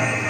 Yeah.